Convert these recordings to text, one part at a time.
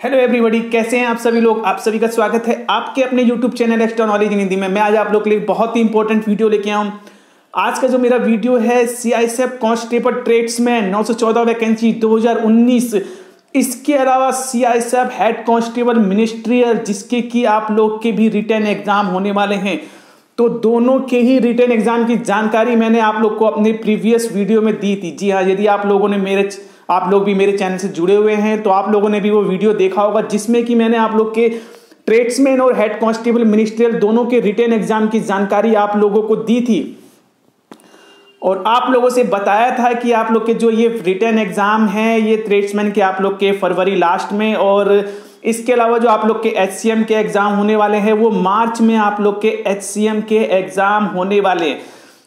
Hello everybody कैसे हैं आप सभी लोग? आप सभी का स्वागत है आपके अपने YouTube channel extra knowledge in Hindi में। मैं आज आप लोग के लिए बहुत ही इंपॉर्टेंट वीडियो लेके आया हूँ। आज का जो मेरा वीडियो है C I SF constable tradesman 914 vacancy 2019 इसके अलावा C I SF head constable ministerial जिसके की आप लोग के भी रिटर्न एग्ज़ाम होने वाले हैं। तो दोनों के ही रिटर्न एग्ज़ाम की जानकारी मैंने आप लोग को अपने प्रीवियस वीडियो में दी थी। जी हाँ यदि आप लोगों ने मेरे आप लोग भी मेरे चैनल से जुड़े हुए हैं तो आप लोगों ने भी वो वीडियो देखा होगा जिसमें कि मैंने आप लोग के ट्रेड्समैन और हेड कांस्टेबल मिनिस्ट्रियल दोनों के रिटर्न एग्ज़ाम की जानकारी आप लोगों को दी थी। और आप लोगों से बताया था कि आप लोग के जो ये रिटर्न एग्ज़ाम है, ये ट्रेड्समैन के आप लोग के फरवरी लास्ट में और इसके अलावा जो आप लोग के एचसीएम के एग्ज़ाम होने वाले हैं, वो मार्च में आप लोग के एचसीएम के एग्ज़ाम होने वाले हैं।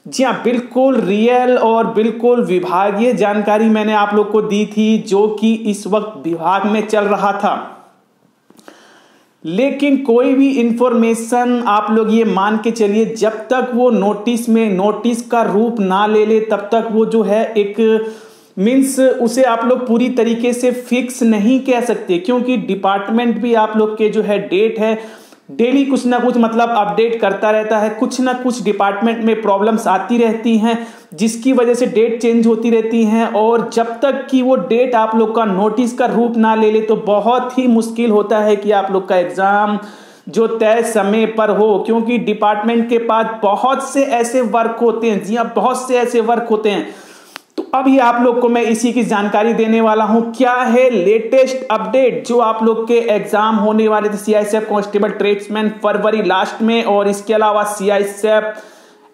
जी हाँ बिल्कुल रियल और बिल्कुल विभागीय जानकारी मैंने आप लोग को दी थी जो कि इस वक्त विभाग में चल रहा था। लेकिन कोई भी इंफॉर्मेशन आप लोग ये मान के चलिए, जब तक वो नोटिस में नोटिस का रूप ना ले ले, तब तक वो जो है एक मीन्स उसे आप लोग पूरी तरीके से फिक्स नहीं कह सकते, क्योंकि डिपार्टमेंट भी आप लोग के जो है डेट है डेली कुछ ना कुछ मतलब अपडेट करता रहता है, कुछ ना कुछ डिपार्टमेंट में प्रॉब्लम्स आती रहती हैं, जिसकी वजह से डेट चेंज होती रहती हैं, और जब तक कि वो डेट आप लोग का नोटिस का रूप ना ले ले तो बहुत ही मुश्किल होता है कि आप लोग का एग्ज़ाम जो तय समय पर हो, क्योंकि डिपार्टमेंट के पास बहुत से ऐसे वर्क होते हैं, जी हाँ बहुत से ऐसे वर्क होते हैं अभी आप लोग को मैं इसी की जानकारी देने वाला हूँ। क्या है लेटेस्ट अपडेट जो आप लोग के एग्ज़ाम होने वाले थे? सीआईसीएफ कांस्टेबल ट्रेड्समैन फरवरी लास्ट में और इसके अलावा सीआईसीएफ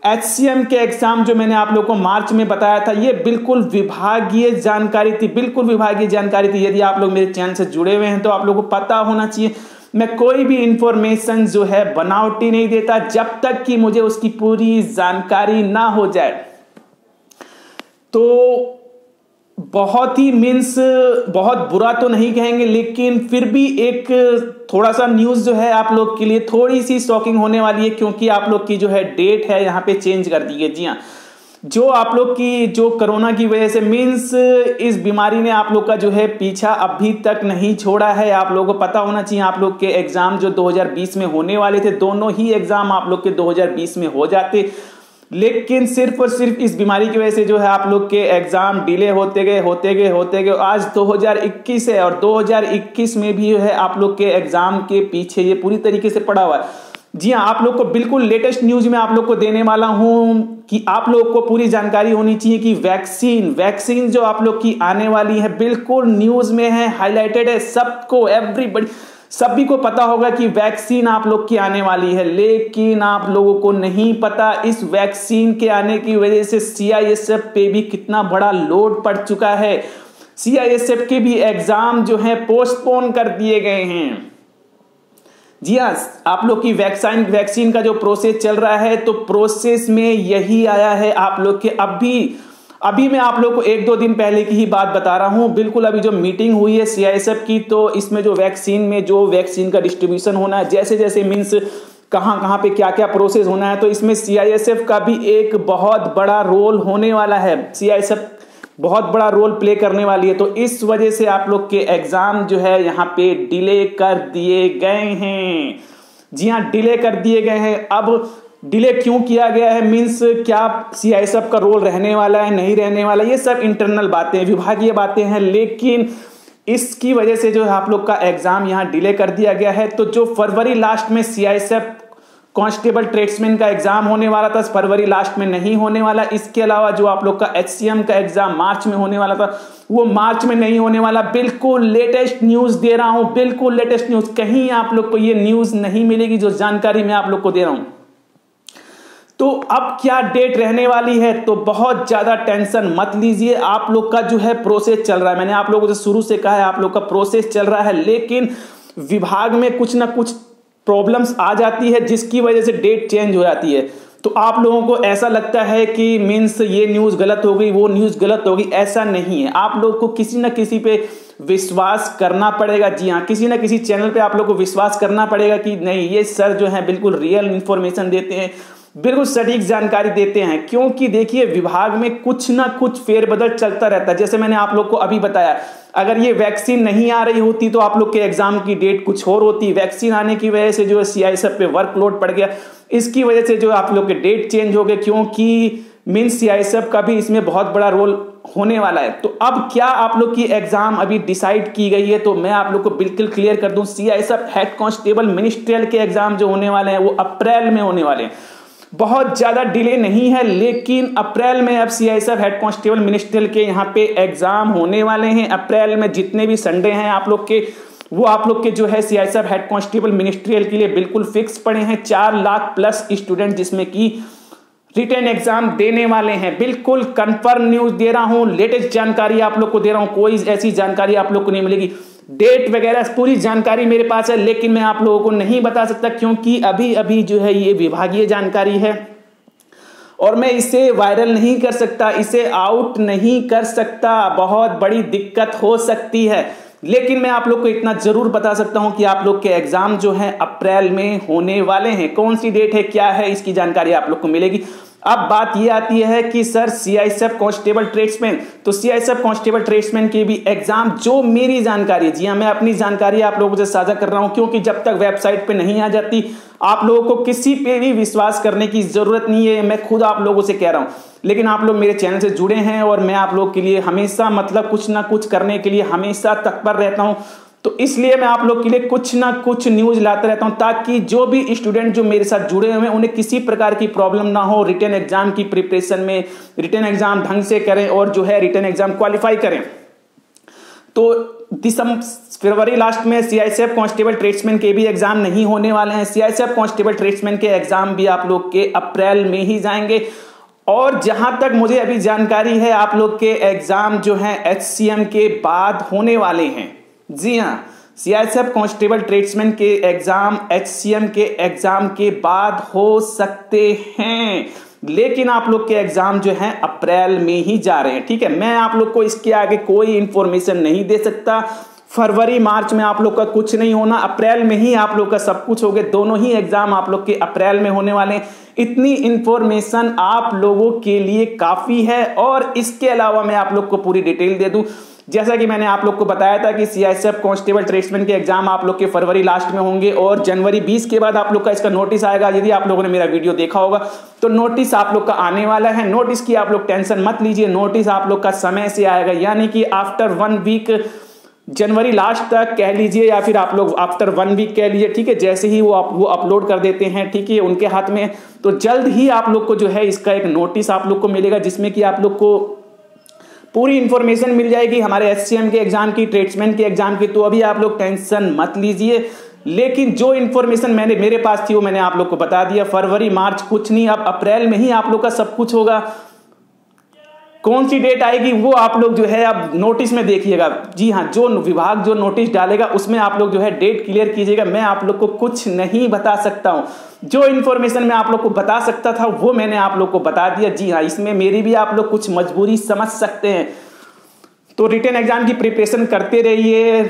एचसीएम के एग्ज़ाम जो मैंने आप लोग को मार्च में बताया था, ये बिल्कुल विभागीय जानकारी थी, बिल्कुल विभागीय जानकारी थी। यदि आप लोग मेरे चैनल से जुड़े हुए हैं तो आप लोग को पता होना चाहिए, मैं कोई भी इंफॉर्मेशन जो है बनावटी नहीं देता, जब तक कि मुझे उसकी पूरी जानकारी ना हो जाए। तो बहुत ही मीन्स, बहुत बुरा तो नहीं कहेंगे, लेकिन फिर भी एक थोड़ा सा न्यूज़ जो है आप लोग के लिए थोड़ी सी शॉकिंग होने वाली है, क्योंकि आप लोग की जो है डेट है, यहाँ पे चेंज कर दी है। जी हाँ। जो आप लोग की, जो कोरोना की वजह से मीन्स, इस बीमारी ने आप लोग का जो है पीछा अभी तक नहीं छोड़ा है। आप लोगों को पता होना चाहिए, आप लोग के एग्ज़ाम जो 2020 में होने वाले थे, दोनों ही एग्ज़ाम आप लोग के 2020 में हो जाते। लेकिन सिर्फ़ और सिर्फ़ इस बीमारी की वजह से जो है आप लोग के एग्ज़ाम डिले होते गए होते गए होते गए। आज 2021 है और 2021 में भी है आप लोग के एग्ज़ाम के पीछे ये पूरी तरीके से पड़ा हुआ है। जी हाँ आप लोग को बिल्कुल लेटेस्ट न्यूज़ में आप लोग को देने वाला हूँ कि आप लोग को पूरी जानकारी होनी चाहिए कि वैक्सीन वैक्सीन जो आप लोग की आने वाली है, बिल्कुल न्यूज़ में है, हाईलाइटेड है, सबको एवरीबडी सभी को पता होगा कि वैक्सीन आप लोग की आने वाली है, लेकिन आप लोगों को नहीं पता इस वैक्सीन के आने की वजह से सीआईएसएफ पे भी कितना बड़ा लोड पड़ चुका है। सीआईएसएफ के भी एग्ज़ाम जो है, पोस्टपोन कर दिए गए हैं। जी हाँ आप लोग की वैक्सीन वैक्सीन का जो प्रोसेस चल रहा है तो प्रोसेस में यही आया है आप लोग के। अब भी अभी मैं आप लोग को एक दो दिन पहले की ही बात बता रहा हूँ। बिल्कुल अभी जो मीटिंग हुई है सीआईएसएफ की तो इसमें जो वैक्सीन में जो वैक्सीन का डिस्ट्रीब्यूशन होना है जैसे जैसे मीन्स कहाँ कहाँ पे क्या क्या प्रोसेस होना है तो इसमें सीआईएसएफ का भी एक बहुत बड़ा रोल होने वाला है। सीआईएसएफ बहुत बड़ा रोल प्ले करने वाली है तो इस वजह से आप लोग के एग्ज़ाम जो है यहाँ पे डिले कर दिए गए हैं। जी हाँ डिले कर दिए गए हैं। अब डिले क्यों किया गया है? मीन्स क्या सी आई का रोल रहने वाला है, नहीं रहने वाला? ये सब इंटरनल बातें, विभागीय बातें हैं, लेकिन इसकी वजह से जो है आप लोग का एग्ज़ाम यहाँ डिले कर दिया गया है। तो जो फरवरी लास्ट में सी आई कांस्टेबल ट्रेड्समैन का एग्ज़ाम होने वाला था, फरवरी लास्ट में नहीं होने वाला। इसके अलावा जो आप लोग का HCM का एग्ज़ाम मार्च में होने वाला था, वो मार्च में नहीं होने वाला। बिल्कुल लेटेस्ट न्यूज़ दे रहा हूँ, बिल्कुल लेटेस्ट न्यूज़ कहीं आप लोग को ये न्यूज़ नहीं मिलेगी, जो जानकारी मैं आप लोग को दे रहा हूँ। तो अब क्या डेट रहने वाली है? तो बहुत ज़्यादा टेंशन मत लीजिए। आप लोग का जो है प्रोसेस चल रहा है। मैंने आप लोगों से शुरू से कहा है, आप लोग का प्रोसेस चल रहा है, लेकिन विभाग में कुछ ना कुछ प्रॉब्लम्स आ जाती है, जिसकी वजह से डेट चेंज हो जाती है। तो आप लोगों को ऐसा लगता है कि मीन्स ये न्यूज़ गलत हो गई, वो न्यूज़ गलत होगी ऐसा नहीं है। आप लोग को किसी न किसी पे विश्वास करना पड़ेगा। जी हाँ किसी न किसी चैनल पे आप लोग को विश्वास करना पड़ेगा कि नहीं, ये सर जो है बिल्कुल रियल इंफॉर्मेशन देते हैं। बिल्कुल सटीक जानकारी देते हैं, क्योंकि देखिए, विभाग में कुछ ना कुछ फेरबदल चलता रहता है। जैसे मैंने आप लोग को अभी बताया, अगर ये वैक्सीन नहीं आ रही होती तो आप लोग के एग्ज़ाम की डेट कुछ और होती। वैक्सीन आने की वजह से जो है सी आई पे वर्कलोड पड़ गया। इसकी वजह से जो आप लोग के डेट चेंज हो गए, क्योंकि मीन सी आई का भी इसमें बहुत बड़ा रोल होने वाला है। तो अब क्या आप लोग की एग्ज़ाम अभी डिसाइड की गई है? तो मैं आप लोग को बिल्कुल क्लियर कर दूँ C I head constable ministerial के एग्ज़ाम जो होने वाले हैं, वो अप्रैल में होने वाले हैं। बहुत ज़्यादा डिले नहीं है, लेकिन अप्रैल में अब C I head constable ministerial के यहाँ पे एग्ज़ाम होने वाले हैं। अप्रैल में जितने भी संडे हैं आप लोग के, वो आप लोग के जो है C I head constable ministerial के लिए बिल्कुल फिक्स पड़े हैं। चार लाख प्लस स्टूडेंट जिसमें कि रिटर्न एग्ज़ाम देने वाले हैं। बिल्कुल कंफर्म न्यूज़ दे रहा हूँ लेटेस्ट जानकारी आप लोग को दे रहा हूँ। कोई ऐसी जानकारी आप लोग को नहीं मिलेगी। डेट वगैरह, पूरी जानकारी मेरे पास है, लेकिन मैं आप लोगों को नहीं बता सकता क्योंकि अभी अभी जो है ये विभागीय जानकारी है। और मैं इसे वायरल नहीं कर सकता, इसे आउट नहीं कर सकता, बहुत बड़ी दिक्कत हो सकती है। लेकिन मैं आप लोग को इतना ज़रूर बता सकता हूँ कि आप लोग के एग्ज़ाम जो है, अप्रैल में होने वाले हैं। कौन सी डेट है, क्या है, इसकी जानकारी आप लोग को मिलेगी। अब बात ये आती है कि sir C I CISF constable tradesman तो सी सीआईएसएफ कांस्टेबल ट्रेड्समैन की भी एग्ज़ाम जो मेरी जानकारी, जी हाँ मैं अपनी जानकारी आप लोगों से साझा कर रहा हूँ, क्योंकि जब तक वेबसाइट पे नहीं आ जाती, आप लोगों को किसी पे भी विश्वास करने की ज़रूरत नहीं है, मैं खुद आप लोगों से कह रहा हूँ। लेकिन आप लोग मेरे चैनल से जुड़े हैं और मैं आप लोग के लिए हमेशा मतलब कुछ ना कुछ करने के लिए हमेशा तत्पर रहता हूँ। तो इसलिए मैं आप लोग के लिए कुछ ना कुछ न्यूज़ लाता रहता हूँ ताकि जो भी स्टूडेंट जो मेरे साथ जुड़े हुए हैं, उन्हें किसी प्रकार की प्रॉब्लम ना हो रिटर्न एग्ज़ाम की प्रिपरेशन में रिटर्न एग्ज़ाम ढंग से करें और जो है रिटर्न एग्ज़ाम क्वालिफाई करें। तो दिसंबर फरवरी लास्ट में सी सीआईसीएफ कांस्टेबल ट्रेड्समैन के भी एग्ज़ाम नहीं होने वाले हैं। सी सीआईसीएफ कांस्टेबल ट्रेड्समैन के एग्ज़ाम भी आप लोग के अप्रैल में ही जाएँगे। और जहाँ तक मुझे अभी जानकारी है, आप लोग के एग्ज़ाम जो है एच के बाद होने वाले हैं। जी हाँ सीआईएसएफ कांस्टेबल ट्रेड्समैन के एग्ज़ाम एच सी एम के एग्ज़ाम के बाद हो सकते हैं। लेकिन आप लोग के एग्ज़ाम जो है, अप्रैल में ही जा रहे हैं, ठीक है? मैं आप लोग को इसके आगे कोई इंफॉर्मेशन नहीं दे सकता। फरवरी, मार्च में आप लोग का कुछ नहीं होना, अप्रैल में ही आप लोग का सब कुछ हो गया। दोनों ही एग्ज़ाम आप लोग के अप्रैल में होने वाले इतनी इंफॉर्मेशन आप लोगों के लिए काफ़ी है और इसके अलावा मैं आप लोग को पूरी डिटेल दे दूँ। जैसा कि मैंने आप लोग को बताया था कि सीआईएसएफ कांस्टेबल ट्रेड्समैन के एग्ज़ाम आप लोग के फरवरी लास्ट में होंगे और जनवरी 20 के बाद आप लोग का इसका नोटिस आएगा यदि आप लोगों ने मेरा वीडियो देखा होगा तो नोटिस आप लोग का आने वाला है नोटिस की आप लोग टेंशन मत लीजिए नोटिस आप लोग का समय से आएगा यानी कि आफ्टर वन वीक जनवरी लास्ट तक कह लीजिए या फिर आप लोग आफ्टर वन वीक कह लीजिए ठीक है जैसे ही वो आप वो अपलोड कर देते हैं ठीक है उनके हाथ में तो जल्द ही आप लोग को जो है इसका एक नोटिस आप लोग को मिलेगा जिसमें कि आप लोग को पूरी इंफॉर्मेशन मिल जाएगी हमारे एस के एग्ज़ाम की ट्रेड्समैन के एग्ज़ाम की तो अभी आप लोग टेंशन मत लीजिए। लेकिन जो इंफॉर्मेशन मैंने, मेरे पास थी वो मैंने आप लोग को बता दिया। फरवरी, मार्च कुछ नहीं, अब अप्रैल में ही आप लोग का सब कुछ होगा। कौन सी डेट आएगी, वो आप लोग जो है अब नोटिस में देखिएगा। जी हाँ जो विभाग जो नोटिस डालेगा, उसमें आप लोग जो है डेट क्लियर कीजिएगा। मैं आप लोग को कुछ नहीं बता सकता हूँ। जो इन्फॉर्मेशन मैं आप लोग को बता सकता था, वो मैंने आप लोग को बता दिया। जी हाँ इसमें मेरी भी आप लोग कुछ मजबूरी समझ सकते हैं। तो रिटर्न एग्ज़ाम की प्रिपरेशन करते रहिए।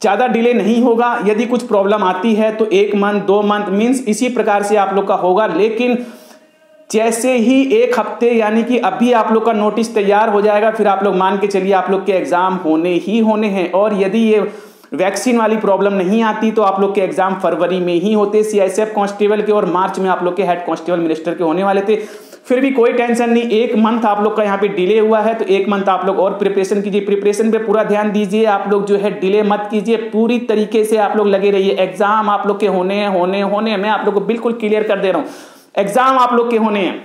ज़्यादा डिले नहीं होगा। यदि कुछ प्रॉब्लम आती है तो एक मंथ दो मंथ मीन्स इसी प्रकार से आप लोग का होगा। लेकिन जैसे ही एक हफ़्ते यानी कि अभी आप लोग का नोटिस तैयार हो जाएगा फिर आप लोग मान के चलिए आप लोग के एग्ज़ाम होने ही होने हैं और यदि ये वैक्सीन वाली प्रॉब्लम नहीं आती तो आप लोग के एग्ज़ाम फरवरी में ही होते सीआईएसएफ कांस्टेबल के और मार्च में आप लोग के हेड कांस्टेबल मिनिस्टर के होने वाले थे फिर भी कोई टेंशन नहीं एक मंथ आप लोग का यहाँ पे डिले हुआ है तो एक मंथ आप लोग और प्रिपरेशन कीजिए प्रिपरेशन पे पूरा ध्यान दीजिए आप लोग जो है डिले मत कीजिए पूरी तरीके से आप लोग लगे रहिए एग्ज़ाम आप लोग के होने होने होने मैं आप लोग को बिल्कुल क्लियर कर दे रहा हूँ एग्ज़ाम आप लोग के होने हैं।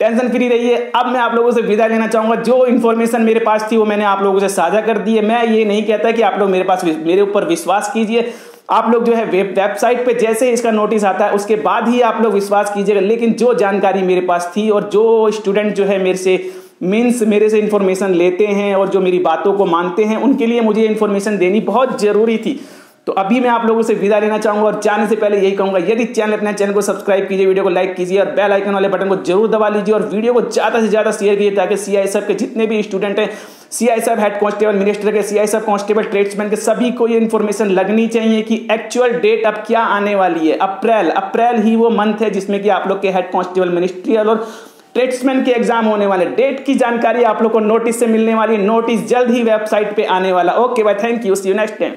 टेंशन फ्री रहिए। अब मैं आप लोगों से विदा लेना चाहूँगा। जो इन्फॉर्मेशन मेरे पास थी, वो मैंने आप लोगों से साझा कर दी है। मैं ये नहीं कहता कि आप लोग मेरे पास मेरे ऊपर विश्वास कीजिए। आप लोग जो है वेब वेबसाइट पे जैसे इसका नोटिस आता है, उसके बाद ही आप लोग विश्वास कीजिएगा। लेकिन जो जानकारी मेरे पास थी और जो स्टूडेंट जो है मेरे से मीन्स मेरे से इन्फॉर्मेशन लेते हैं और जो मेरी बातों को मानते हैं, उनके लिए मुझे इन्फॉर्मेशन देनी बहुत ज़रूरी थी। तो अभी मैं आप लोगों से विदा लेना चाहूँगा और जाने से पहले यही कहूँगा, यदि चैनल अपने चैनल को सब्सक्राइब कीजिए, वीडियो को लाइक कीजिए और बेल आइकन वाले बटन को ज़रूर दबा लीजिए और वीडियो को ज़्यादा से ज़्यादा शेयर कीजिए ताकि सी के जितने भी स्टूडेंट हैं सी सब हेड कांस्टेबल मिनिस्टर के सी सब कांस्टेबल ट्रेड्समैन के सभी को ये इन्फॉर्मेशन लगनी चाहिए कि एक्चुअल डेट अब क्या आने वाली है। अप्रैल अप्रैल ही वो मंथ है जिसमें कि आप लोग के हेड कांस्टेबल मिनिस्ट्रियल और ट्रेड्समैन के एग्ज़ाम होने वाले। डेट की जानकारी आप लोग को नोटिस से मिलने वाली नोटिस जल्द ही वेबसाइट पे आने वाला। Okay bye thank you see you next time